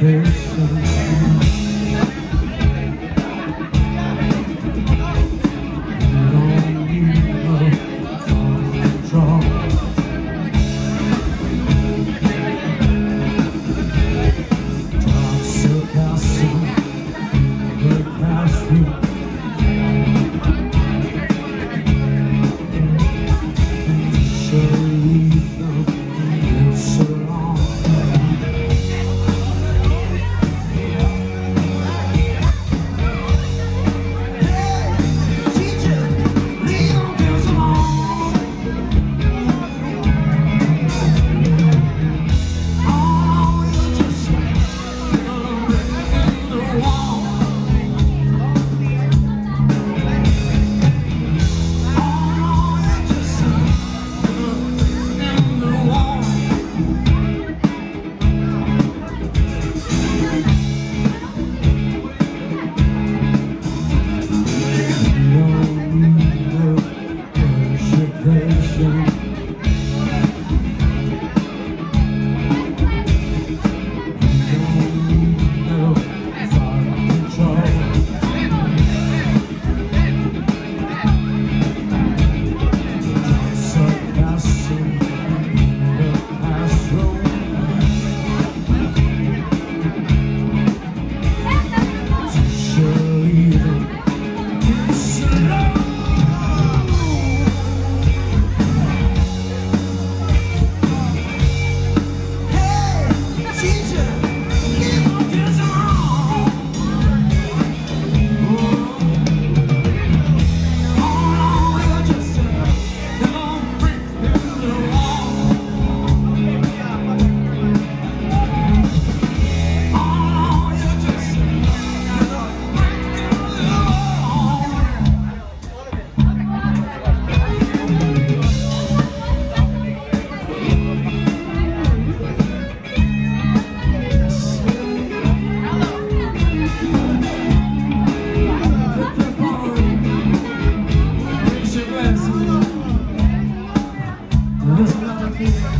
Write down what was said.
person Yes. Yes.